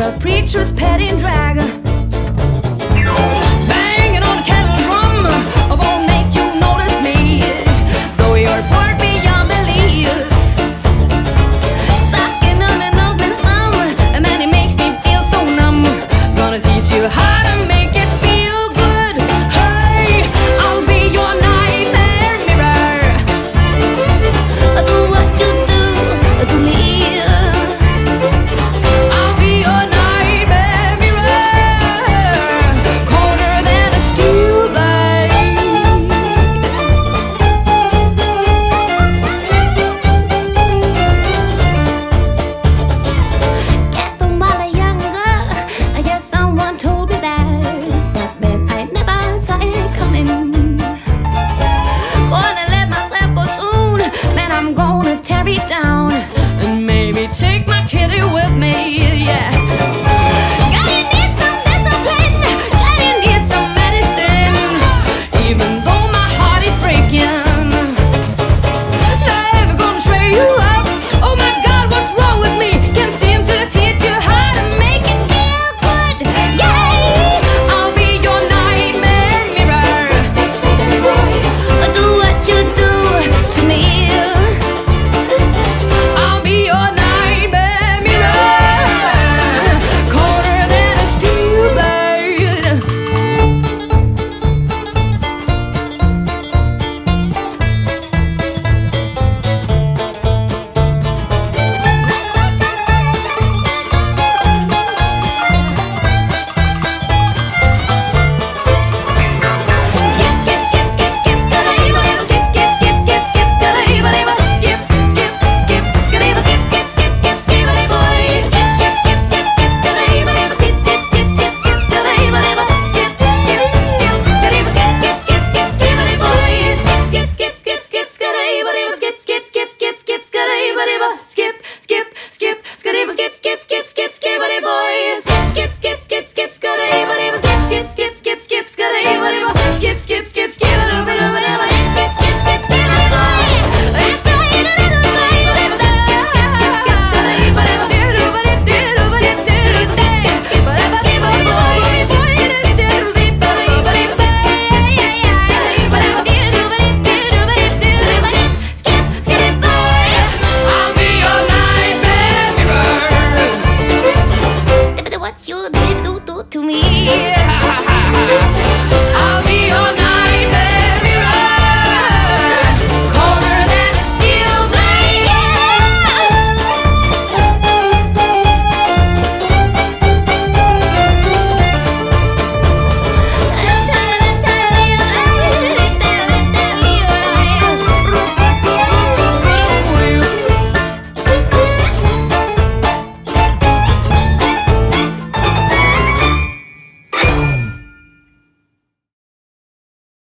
a preacher's petting dragon. skip, skip, skip.